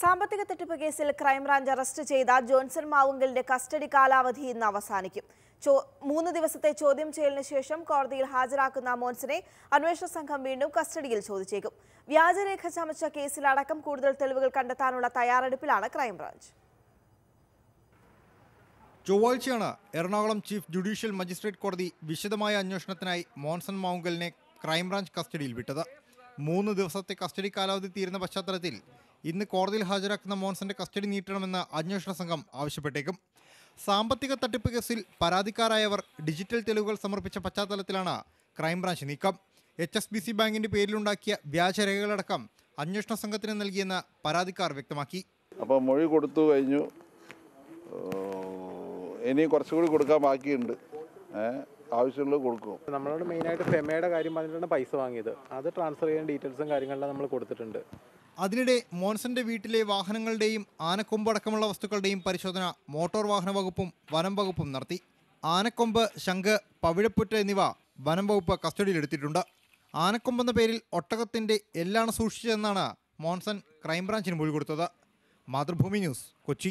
സാമ്പത്തിക തട്ടിപ്പ് കേസിൽ ക്രൈംബ്രാഞ്ച് അറസ്റ്റ് ചെയ്ത ജോൺസൺ മാവുങ്കലിന്റെ കസ്റ്റഡി കാലാവധി ഇന്ന് അവസാനിക്കും. മൂന്ന് ദിവസത്തെ ചോദ്യം ചെയ്യലിന് ശേഷം കോടതിയിൽ ഹാജരാക്കുന്ന മോൻസിനെ അന്വേഷണ സംഘം വീണ്ടും കസ്റ്റഡിയിൽ ചോദിച്ചേക്കും. വ്യാജരേഖ ചമച്ച കേസിലടക്കം കൂടുതൽ തെളിവുകൾ കണ്ടെത്താനുള്ള തയ്യാറെടുപ്പിലാണ് ക്രൈംബ്രാഞ്ച്. ചൊവ്വാഴ്ചയാണ് എറണാകുളം ചീഫ് ജുഡീഷ്യൽ മജിസ്ട്രേറ്റ് കോടതി വിശദമായ അന്വേഷണത്തിനായി മോൻസൺ മൗങ്കലിനെ ക്രൈംബ്രാഞ്ച് കസ്റ്റഡിയിൽ വിട്ടത്. മൂന്ന് ദിവസത്തെ കസ്റ്റഡി കാലാവധി തീരുന്ന പശ്ചാത്തലത്തിൽ ഇന്ന് കോടതിയിൽ ഹാജരാക്കുന്ന മോൻസന്റെ കസ്റ്റഡി നീട്ടണമെന്ന് അന്വേഷണ സംഘം ആവശ്യപ്പെട്ടേക്കും. സാമ്പത്തിക തട്ടിപ്പ് കേസിൽ പരാതിക്കാരായവർ ഡിജിറ്റൽ തെളിവുകൾ സമർപ്പിച്ച പശ്ചാത്തലത്തിലാണ് ക്രൈംബ്രാഞ്ച് നീക്കം. എച്ച് എസ് ബി സി ബാങ്കിന്റെ പേരിലുണ്ടാക്കിയ വ്യാജരേഖകളടക്കം അന്വേഷണ സംഘത്തിന് നൽകിയെന്ന് പരാതിക്കാർ വ്യക്തമാക്കി. അപ്പോൾ മൊഴി കൊടുത്തു കഴിഞ്ഞു. ഇനി കുറച്ചുകൂടി കൊടുക്കാൻ ബാക്കിയുണ്ട്. ആവശ്യമുള്ളത് കൊടുക്കും. നമ്മളോട് മെയിനായിട്ട് ഫെമയുടെ കാര്യം പറഞ്ഞിട്ടാണ് പൈസ വാങ്ങിയത്. അത് ട്രാൻസ്ഫർ ചെയ്യാൻ ഡീറ്റെയിൽസും കാര്യങ്ങളെല്ലാം നമ്മൾ കൊടുത്തിട്ടുണ്ട്. അതിനിടെ മോൻസന്റെ വീട്ടിലെ വാഹനങ്ങളുടെയും ആനക്കൊമ്പ് അടക്കമുള്ള വസ്തുക്കളുടെയും പരിശോധന മോട്ടോർ വാഹന വകുപ്പും വനം വകുപ്പും നടത്തി. ആനക്കൊമ്പ് ശംഖ് പവിഴപ്പുറ്റ എന്നിവ വനം വകുപ്പ് കസ്റ്റഡിയിലെടുത്തിട്ടുണ്ട് ആനക്കൊമ്പെന്ന പേരിൽ ഒട്ടകത്തിന്റെ എല്ലാണ് സൂക്ഷിച്ചതെന്നാണ് മോൻസൺ ക്രൈംബ്രാഞ്ചിന് മൊഴി കൊടുത്തത്. മാതൃഭൂമി ന്യൂസ് കൊച്ചി.